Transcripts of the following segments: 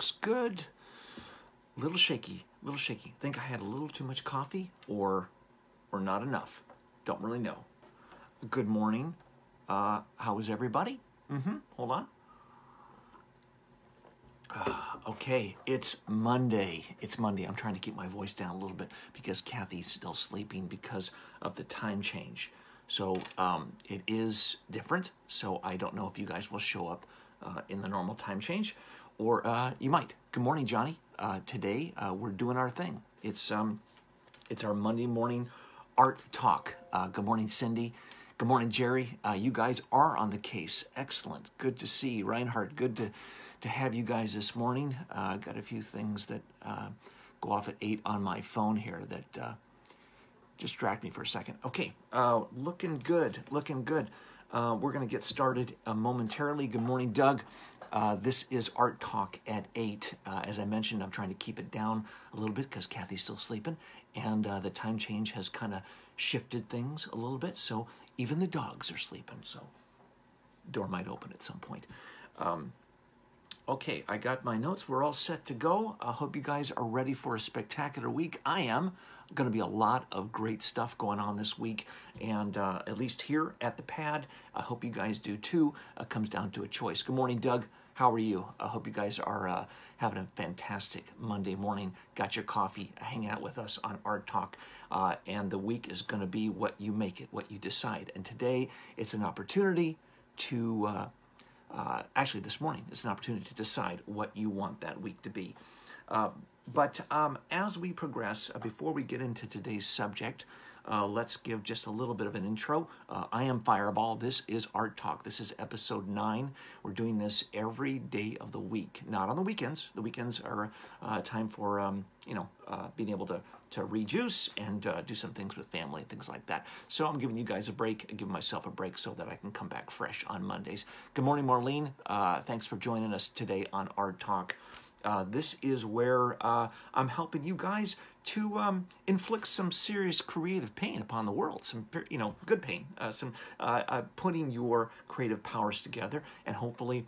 looks good. A little shaky, a little shaky. Think I had a little too much coffee or or not enough. Don't really know. Good morning. Uh, how is everybody? Mm-hmm. Hold on. Uh, okay, it's Monday. It's Monday. I'm trying to keep my voice down a little bit because Kathy's still sleeping because of the time change. So um, it is different. So I don't know if you guys will show up uh, in the normal time change, or uh, you might. Good morning, Johnny. Uh, today uh, we're doing our thing. It's um, it's our Monday morning art talk. Uh, good morning, Cindy. Good morning, Jerry. Uh, you guys are on the case. Excellent. Good to see. Reinhardt, good to, to have you guys this morning. Uh, got a few things that go off at 8 on my phone here that distract me for a second. Okay, uh, looking good. Looking good. Uh, we're going to get started uh, momentarily. Good morning, Doug. Uh, this is Art Talk at 8. Uh, as I mentioned, I'm trying to keep it down a little bit because Kathy's still sleeping, and uh, the time change has kind of shifted things a little bit. So even the dogs are sleeping, so door might open at some point. Um, okay, I got my notes. We're all set to go. I hope you guys are ready for a spectacular week. I am. Going to be a lot of great stuff going on this week, and uh, at least here at the pad, I hope you guys do too. Uh, comes down to a choice. Good morning, Doug. How are you? I hope you guys are uh, having a fantastic Monday morning. Got your coffee, hanging out with us on Art Talk. Uh, and the week is going to be what you make it, what you decide. And today, it's an opportunity to, uh, uh, actually, this morning, it's an opportunity to decide what you want that week to be. Uh, but um, as we progress, uh, before we get into today's subject, uh, let's give just a little bit of an intro. Uh, I am Fireball. This is Art Talk. This is episode nine. We're doing this every day of the week, not on the weekends. The weekends are uh, time for um, you know uh, being able to to rejuice and uh, do some things with family things like that. So I'm giving you guys a break, giving myself a break so that I can come back fresh on Mondays. Good morning, Marlene. Uh, thanks for joining us today on Art Talk. Uh, this is where uh, I'm helping you guys to um, inflict some serious creative pain upon the world, some you know good pain, uh, some uh, uh, putting your creative powers together, and hopefully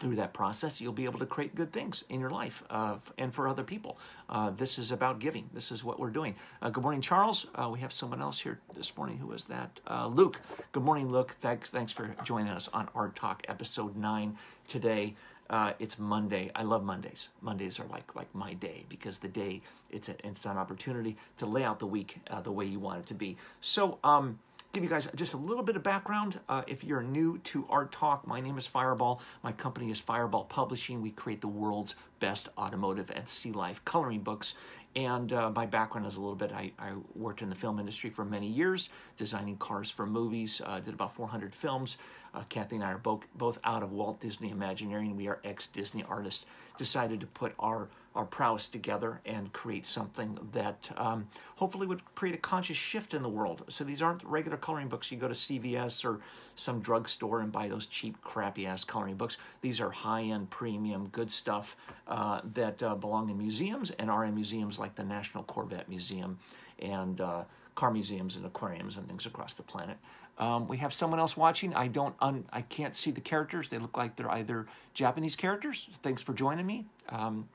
through that process, you'll be able to create good things in your life uh, and for other people. Uh, this is about giving. This is what we're doing. Uh, good morning, Charles. we have someone else here this morning. Who is that? Luke. Good morning, Luke. Thanks, thanks for joining us on Art Talk episode nine today. Uh, it's Monday. I love Mondays. Mondays are like like my day because the day it's a, it's an opportunity to lay out the week uh, the way you want it to be. So um, give you guys just a little bit of background. Uh, if you're new to Art Talk, my name is Fireball. My company is Fireball Publishing. We create the world's best automotive and sea life coloring books. And uh, my background is a little bit, I, I, worked in the film industry for many years, designing cars for movies, uh, did about 400 films. Uh, Kathy and I are both, both out of Walt Disney Imagineering. We are ex-Disney artists. Decided to put our our prowess together and create something that um, hopefully would create a conscious shift in the world. So these aren't regular coloring books. You go to CVS or some drugstore and buy those cheap, crappy ass coloring books. These are high end, premium, good stuff uh, that uh, belong in museums and are in museums like the National Corvette Museum and uh, car museums and aquariums and things across the planet. Um, we have someone else watching. I don't, I can't see the characters. They look like they're either Japanese characters. Thanks for joining me. Um,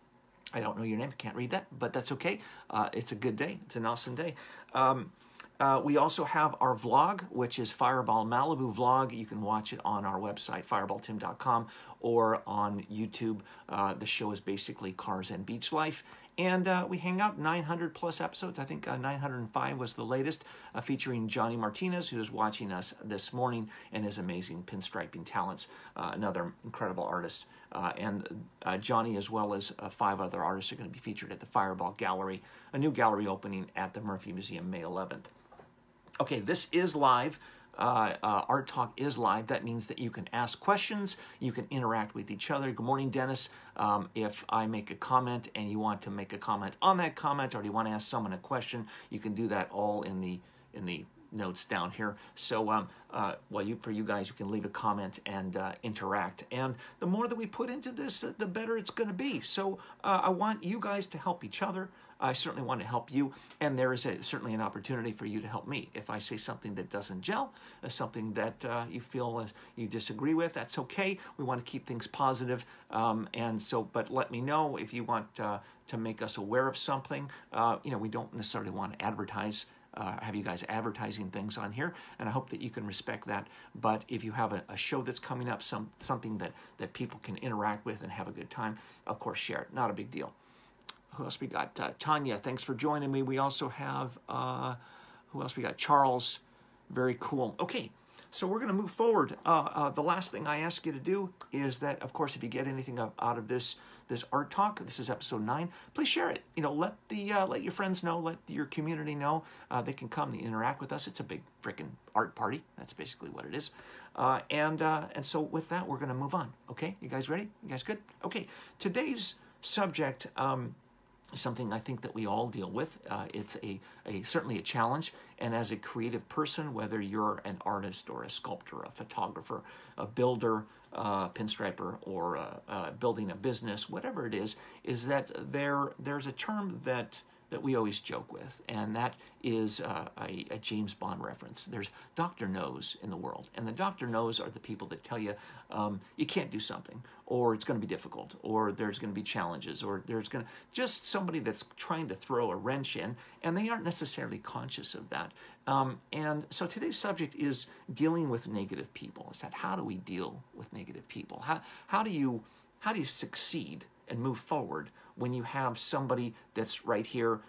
I don't know your name, can't read that, but that's okay. Uh, it's a good day. It's an awesome day. Um, uh, we also have our vlog, which is Fireball Malibu Vlog. You can watch it on our website, fireballtim.com, or on YouTube. Uh, the show is basically Cars and Beach Life. And uh, we hang out 900 plus episodes. I think uh, 905 was the latest, uh, featuring Johnny Martinez, who is watching us this morning, and his amazing pinstriping talents. Uh, another incredible artist. Uh, and uh, Johnny, as well as five other artists, are going to be featured at the Fireball Gallery, a new gallery opening at the Murphy Museum May 11th. Okay, this is live uh, uh, Art Talk is live. That means that you can ask questions, you can interact with each other. Good morning, Dennis. Um, if I make a comment and you want to make a comment on that comment, or do you want to ask someone a question, you can do that all in the in the notes down here. So, um, uh, well, you for you guys, you can leave a comment and uh, interact. And the more that we put into this, the better it's going to be. So, uh, I want you guys to help each other. I certainly want to help you, and there is a, certainly an opportunity for you to help me. If I say something that doesn't gel, uh, something that uh, you feel uh, you disagree with, that's okay. We want to keep things positive, um, and so, but let me know if you want uh, to make us aware of something. Uh, you know, we don't necessarily want to advertise uh, have you guys advertising things on here, and I hope that you can respect that. But if you have a, a, show that's coming up, some something that that people can interact with and have a good time, of course, share it. Not a big deal who else we got? Uh, Tanya, thanks for joining me. We also have, uh, who else we got? Charles, very cool. Okay, so we're going to move forward. Uh, uh, the last thing I ask you to do is that, of course, if you get anything out of this this art talk, this is episode nine. Please share it. You know, let the uh, let your friends know, let your community know. Uh, they can come and interact with us. It's a big freaking art party. That's basically what it is. Uh, and uh, and so with that, we're to move on. Okay, you guys ready? You guys good? Okay, today's subject. Um, something I think that we all deal with. Uh, it's a, a certainly a challenge, and as a creative person, whether you're an artist or a sculptor, a photographer, a builder, uh, pinstriper, or uh, uh building a business, whatever it is, is that there there's a term that that we always joke with, and that is uh, a, a, James Bond reference. There's Dr. Knows in the world, and the Dr. Knows are the people that tell you um, you can't do something, or it's going to be difficult, or there's going to be challenges, or there's going to just somebody that's trying to throw a wrench in, and they aren't necessarily conscious of that. Um, and so today's subject is dealing with negative people. Is that how do we deal with negative people? How how do you how do you succeed and move forward when you have somebody that's right here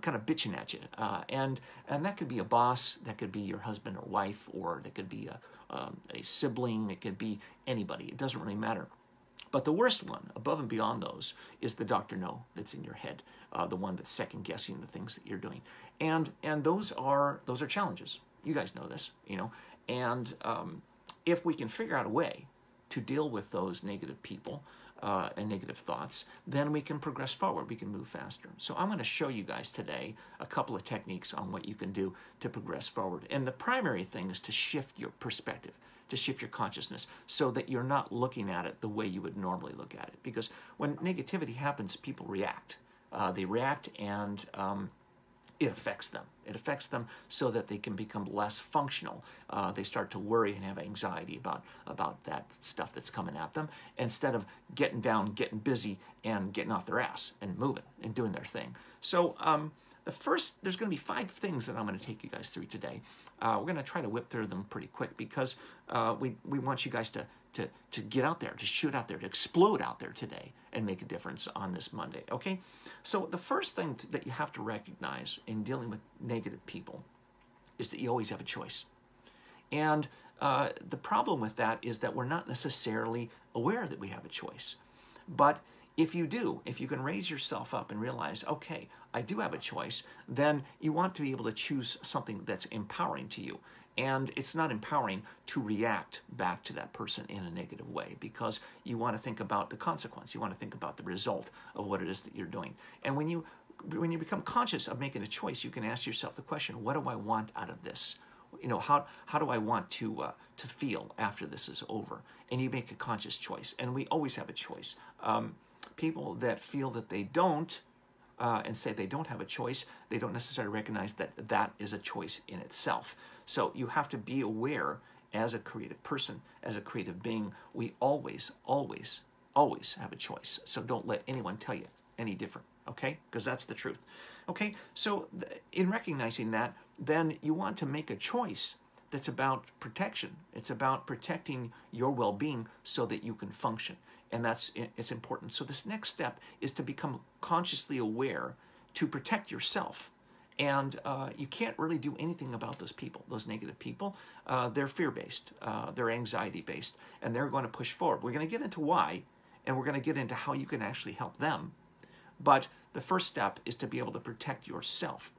kind of bitching at you. Uh, and, and that could be a boss, that could be your husband or wife, or that could be a, um, a sibling, it could be anybody. It doesn't really matter. But the worst one, above and beyond those, is the doctor no that's in your head, uh, the one that's second guessing the things that you're doing, and and those are those are challenges. You guys know this, you know. And um, if we can figure out a way to deal with those negative people, uh, and negative thoughts, then we can progress forward. We can move faster. So I'm going to show you guys today a couple of techniques on what you can do to progress forward. And the primary thing is to shift your perspective, to shift your consciousness so that you're not looking at it the way you would normally look at it. Because when negativity happens, people react. Uh, they react and um, it affects them. It affects them so that they can become less functional. Uh, they start to worry and have anxiety about, about that stuff that's coming at them instead of getting down, getting busy, and getting off their ass and moving and doing their thing. So um, the first, there's going to be five things that I'm going to take you guys through today. Uh, we're going to try to whip through them pretty quick because uh, we, we want you guys to, to, to get out there, to shoot out there, to explode out there today and make a difference on this Monday, okay? So the first thing that you have to recognize in dealing with negative people is that you always have a choice. And uh, the problem with that is that we're not necessarily aware that we have a choice. But if you do, if you can raise yourself up and realize, okay, I do have a choice, then you want to be able to choose something that's empowering to you. And it's not empowering to react back to that person in a negative way because you want to think about the consequence. You want to think about the result of what it is that you're doing. And when you when you become conscious of making a choice, you can ask yourself the question, what do I want out of this? You know, how, how do I want to, uh, to feel after this is over? And you make a conscious choice. And we always have a choice. Um, people that feel that they don't uh, and say they don't have a choice, they don't necessarily recognize that that is a choice in itself. So you have to be aware as a creative person, as a creative being, we always, always, always have a choice. So don't let anyone tell you any different, okay? Because that's the truth. Okay, so in recognizing that, then you want to make a choice that's about protection. It's about protecting your well-being so that you can function. And that's it's important. So this next step is to become consciously aware to protect yourself and uh, you can't really do anything about those people, those negative people. Uh, they're fear-based, uh, they're anxiety-based, and they're going to push forward. We're going to get into why, and we're going to get into how you can actually help them. But the first step is to be able to protect yourself.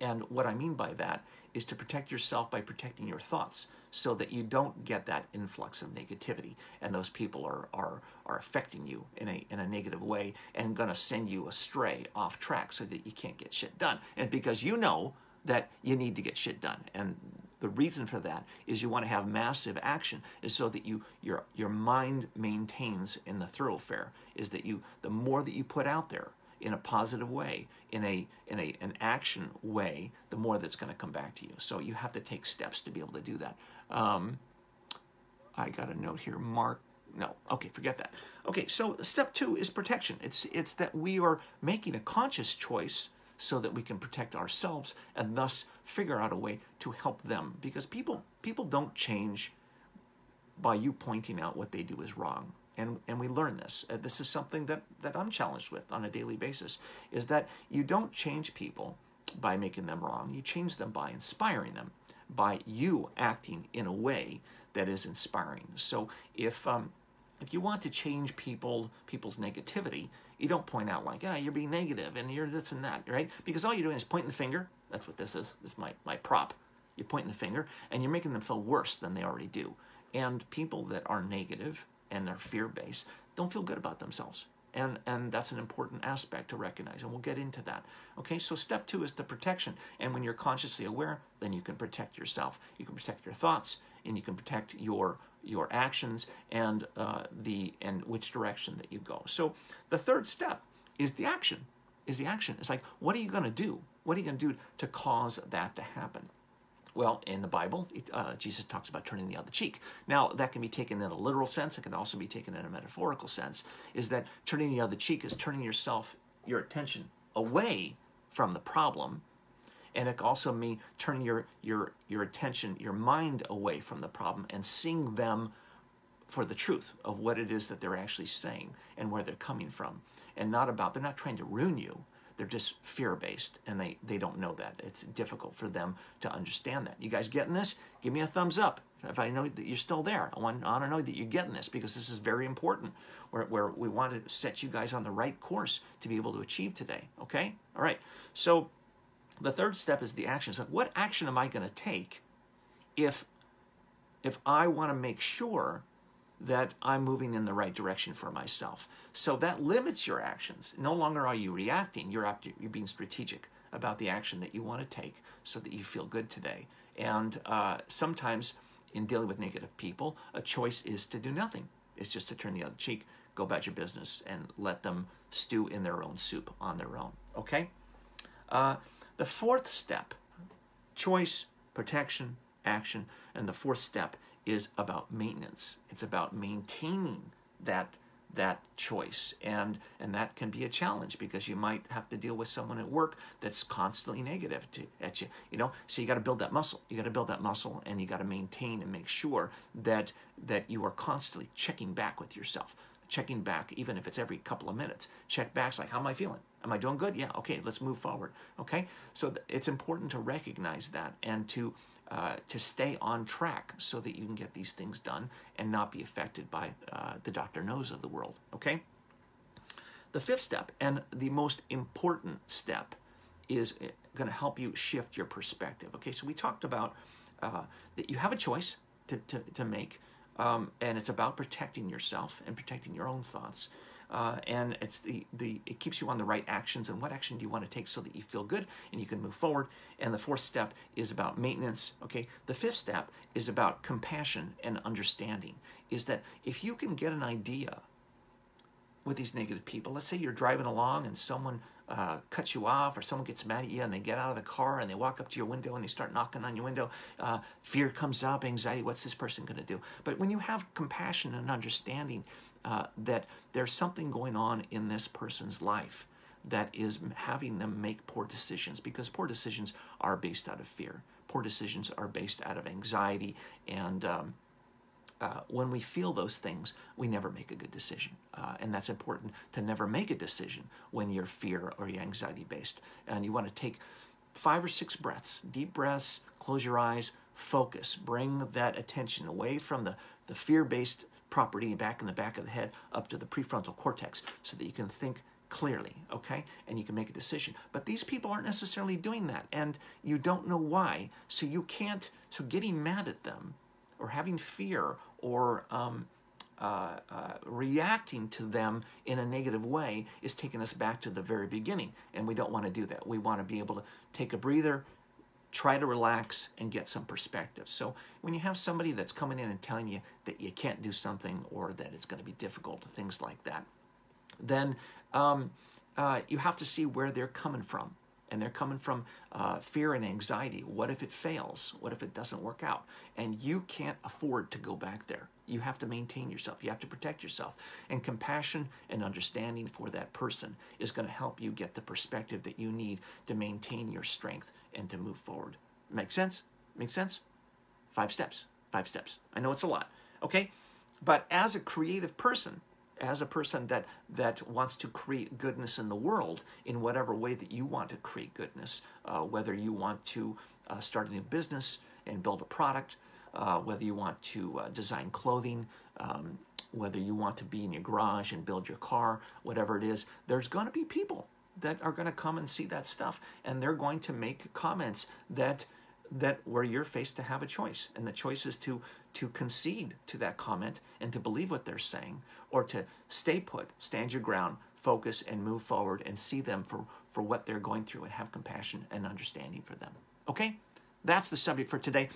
And what I mean by that is to protect yourself by protecting your thoughts so that you don't get that influx of negativity and those people are, are, are affecting you in a, in a negative way and going to send you astray off track so that you can't get shit done. And because you know that you need to get shit done. And the reason for that is you want to have massive action is so that you your your mind maintains in the thoroughfare is that you the more that you put out there in a positive way in a in a an action way the more that's going to come back to you. So you have to take steps to be able to do that. Um, i got a note here mark no okay forget that. Okay so step two is protection. It's it's that we are making a conscious choice so that we can protect ourselves and thus figure out a way to help them. Because people people don't change by you pointing out what they do is wrong and and we learn this uh, this is something that that I'm challenged with on a daily basis is that you don't change people by making them wrong you change them by inspiring them by you acting in a way that is inspiring so if um, if you want to change people people's negativity you don't point out like, ah, you're being negative and you're this and that, right? Because all you're doing is pointing the finger. That's what this is. This is my, my prop. You're pointing the finger and you're making them feel worse than they already do. And people that are negative and they're fear-based don't feel good about themselves. And, and that's an important aspect to recognize, and we'll get into that. Okay, so step two is the protection. And when you're consciously aware, then you can protect yourself. You can protect your thoughts, and you can protect your your actions and uh, the and which direction that you go. So the third step is the action. Is the action. It's like, what are you going to do? What are you going to do to cause that to happen? Well, in the Bible, it, uh, Jesus talks about turning the other cheek. Now, that can be taken in a literal sense. It can also be taken in a metaphorical sense. Is that turning the other cheek is turning yourself, your attention away from the problem and it also mean turning your your your attention your mind away from the problem and seeing them for the truth of what it is that they're actually saying and where they're coming from and not about they're not trying to ruin you they're just fear-based and they they don't know that. It's difficult for them to understand that. You guys getting this? Give me a thumbs up. If i know that you're still there i want, I want to know that you're getting this because this is very important where, where we want to set you guys on the right course to be able to achieve today okay? All right. So the third step is the action. So what action am I going to take if, if I want to make sure that I'm moving in the right direction for myself? So that limits your actions. No longer are you reacting. You're, you're being strategic about the action that you want to take so that you feel good today. And uh, sometimes in dealing with negative people, a choice is to do nothing. It's just to turn the other cheek, go about your business, and let them stew in their own soup on their own. Okay? Uh, the fourth step, choice, protection, action, and the fourth step is about maintenance. It's about maintaining that that choice and and that can be a challenge because you might have to deal with someone at work that's constantly negative to, at you you know so you got to build that muscle you got to build that muscle and you got to maintain and make sure that that you are constantly checking back with yourself checking back even if it's every couple of minutes check back it's like how am i feeling Am I doing good? Yeah, okay, let's move forward. Okay, so it's important to recognize that and to uh, to stay on track so that you can get these things done and not be affected by uh, the Dr. Knows of the world. Okay. The fifth step and the most important step is uh, going to help you shift your perspective. Okay, so we talked about uh, that you have a choice to, to, to make, um, and it's about protecting yourself and protecting your own thoughts uh, and it's the, the it keeps you on the right actions and what action do you want to take so that you feel good and you can move forward. And the fourth step is about maintenance okay? The fifth step is about compassion and understanding is that if you can get an idea with these negative people let's say you're driving along and someone uh, cuts you off or someone gets mad at you and they get out of the car and they walk up to your window and they start knocking on your window uh, fear comes up anxiety what's this person going to do? But when you have compassion and understanding uh, that there's something going on in this person's life that is having them make poor decisions because poor decisions are based out of fear. Poor decisions are based out of anxiety. And um, uh, when we feel those things, we never make a good decision. Uh, and that's important to never make a decision when you're fear or you're anxiety based. And you want to take five or six breaths, deep breaths, close your eyes, focus, bring that attention away from the, the fear based property back in the back of the head up to the prefrontal cortex so that you can think clearly, okay? And you can make a decision. But these people aren't necessarily doing that, and you don't know why. So you can't, so getting mad at them or having fear or um, uh, uh, reacting to them in a negative way is taking us back to the very beginning. And we don't want to do that. We want to be able to take a breather, try to relax and get some perspective. So when you have somebody that's coming in and telling you that you can't do something or that it's going to be difficult, things like that, then um, uh, you have to see where they're coming from. And they're coming from uh, fear and anxiety. What if it fails? What if it doesn't work out? And you can't afford to go back there. You have to maintain yourself. You have to protect yourself. And compassion and understanding for that person is going to help you get the perspective that you need to maintain your strength and to move forward. Make sense? Make sense? Five steps. Five steps. I know it's a lot. Okay? But as a creative person, as a person that that wants to create goodness in the world in whatever way that you want to create goodness, uh, whether you want to uh, start a new business and build a product, uh, whether you want to uh, design clothing, um, whether you want to be in your garage and build your car, whatever it is, there's going to be people that are going to come and see that stuff, and they're going to make comments that that where you're faced to have a choice, and the choice is to to concede to that comment and to believe what they're saying, or to stay put, stand your ground, focus, and move forward, and see them for for what they're going through, and have compassion and understanding for them. Okay, that's the subject for today.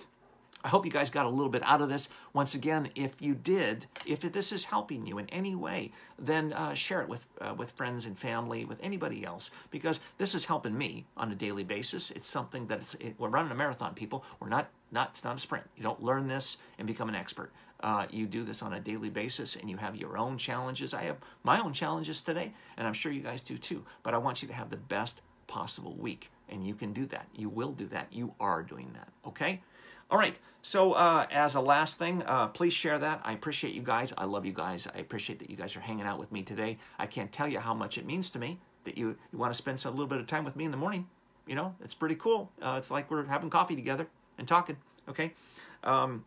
I hope you guys got a little bit out of this. Once again, if you did, if this is helping you in any way, then uh, share it with uh, with friends and family, with anybody else, because this is helping me on a daily basis. It's something that it's, it, we're running a marathon, people. We're not not it's not a sprint. You don't learn this and become an expert. Uh, you do this on a daily basis, and you have your own challenges. I have my own challenges today, and I'm sure you guys do too. But I want you to have the best possible week, and you can do that. You will do that. You are doing that. Okay. All right. So uh, as a last thing, uh, please share that. I appreciate you guys. I love you guys. I appreciate that you guys are hanging out with me today. I can't tell you how much it means to me that you, you want to spend a little bit of time with me in the morning. You know, it's pretty cool. Uh, it's like we're having coffee together and talking. Okay. Um,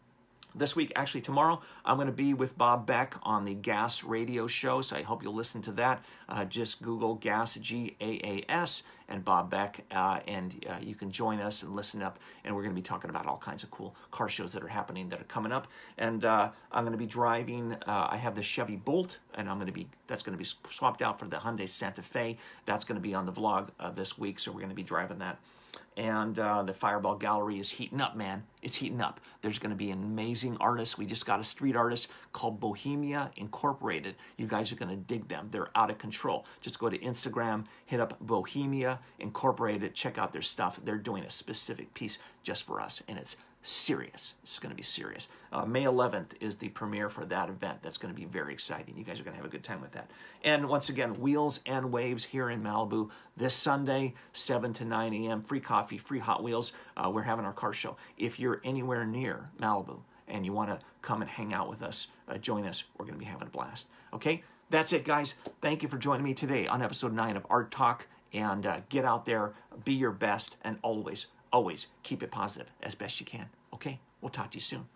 this week, actually tomorrow, I'm going to be with Bob Beck on the Gas Radio Show, so I hope you'll listen to that. Uh, just Google Gas, G A A S, and Bob Beck, uh, and uh, you can join us and listen up. And we're going to be talking about all kinds of cool car shows that are happening that are coming up. And uh, I'm going to be driving. Uh, I have the Chevy Bolt, and I'm going to be that's going to be swapped out for the Hyundai Santa Fe. That's going to be on the vlog uh, this week, so we're going to be driving that and uh, the Fireball Gallery is heating up, man. It's heating up. There's going to be an amazing artist. We just got a street artist called Bohemia Incorporated. You guys are going to dig them. They're out of control. Just go to Instagram, hit up Bohemia Incorporated, check out their stuff. They're doing a specific piece just for us, and it's serious. It's going to be serious. Uh, May 11th is the premiere for that event. That's going to be very exciting. You guys are going to have a good time with that. And once again, Wheels and Waves here in Malibu this Sunday, 7 to 9 a.m. Free coffee, free Hot Wheels. Uh, we're having our car show. If you're anywhere near Malibu and you want to come and hang out with us, uh, join us. We're going to be having a blast. Okay? That's it, guys. Thank you for joining me today on episode 9 of Art Talk. And uh, get out there, be your best, and always always keep it positive as best you can. Okay? We'll talk to you soon.